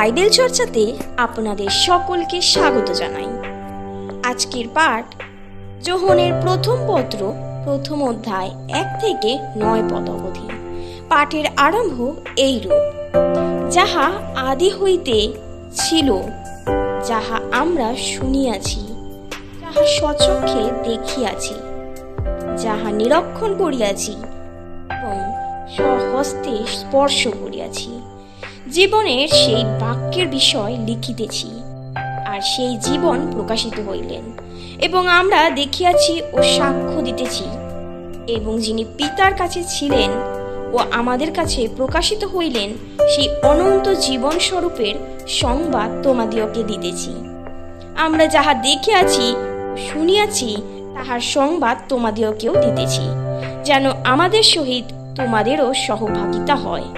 Bible চর্চাতে আপনাদের সকলকে স্বাগত জানাই। আজকের পাঠ যোহনের প্রথম পত্র, প্রথম অধ্যায় এক থেকে নয় পদ অবধি পাঠের আরম্ভ এইরূপ যাহা আদি হইতে ছিল, যাহা আমরা শুনিয়াছি, যাহা সচক্ষে দেখিয়াছি, যাহা নিরক্ষণ করিয়াছি এবং স্বহস্তে স্পর্শ করিয়াছি জীবনের সেই বাক্যের বিষয় লিখিতেছি, আর সেই জীবন প্রকাশিত হইলেন। এবং আমরা দেখিয়াছি ও সাক্ষ্য দিতেছি, এবং যিনি পিতার কাছে ছিলেন ও আমাদের কাছে প্রকাশিত হইলেন, সেই অনন্ত জীবন স্বরূপের সংবাদ তোমাদিওকে দিতেছি। আমরা যাহা দেখিয়াছি শুনিয়াছি, তাহার সংবাদ তোমাদিওকেও দিতেছি, যেন আমাদের সহিত তোমাদেরও সহভাগিতা হয়।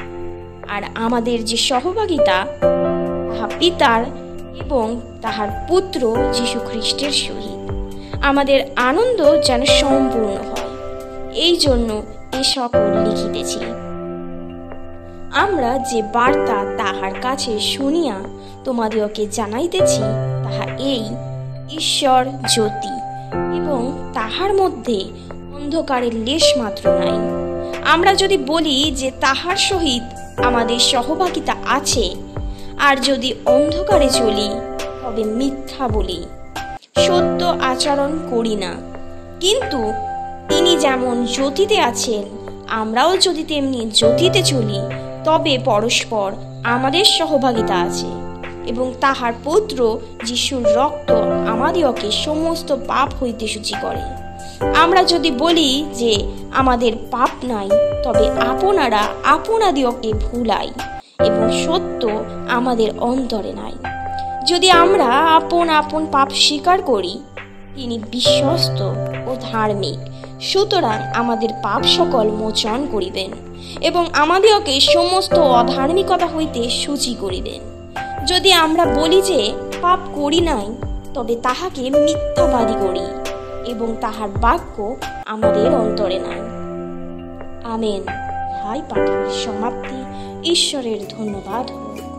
আর আমাদের যে সহভাগিতা তাহা পিতার এবং তাহার পুত্র যীশু খ্রিস্টের সহিত। আমাদের আনন্দ যেন সম্পূর্ণ হয়। এই জন্য এ সকল লিখিতেছি। আমরা যে বার্তা তাহার কাছে শুনিয়া তোমাদিওকে জানাইতেছি, তাহা এই, ঈশ্বর জ্যোতি, এবং তাহার মধ্যে অন্ধকারের লেশ মাত্র নাই। আমরা যদি বলি যে তাহার সহিত আমাদের সহভাগিতা আছে। আর যদি অন্ধকারে চলি, তবে মিথ্যা বলি। সত্য আচরণ করি না। কিন্তু তিনি যেমন জ্যোতিতে আছেন, আমরাও যদি তেমনি জ্যোতিতে চলি, তবে পরস্পর আমাদের সহভাগিতা আছে এবং তাহার পুত্র যিশুর রক্ত আমাদিওকে সমস্ত পাপ হইতে সূচি করে। আমরা যদি বলি যে আমাদের পাপ নাই, তবে আপনারা আপনাদিওকে ভুলাই এবং সত্য আমাদের অন্তরে নাই। যদি আমরা আপন আপন পাপ স্বীকার করি, তিনি বিশ্বস্ত ও ধার্মিক, সুতরাং আমাদের পাপ সকল মোচন করিবেন এবং আমাদিওকে সমস্ত অধার্মিকতা হইতে সূচি করিবেন। যদি আমরা বলি যে পাপ করি নাই, তবে তাহাকে মিথ্যাবাদী করি। এবং তাহার বাক্য আমাদের অন্তরে নাই। আমেন। হাই পাঠের সমাপ্তি। ঈশ্বরের ধন্যবাদ। হোক